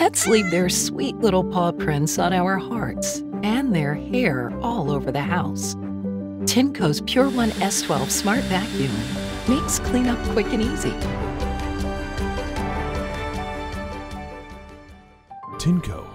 Pets leave their sweet little paw prints on our hearts and their hair all over the house. Tineco's Pure One S12 Smart Vacuum makes cleanup quick and easy. Tinco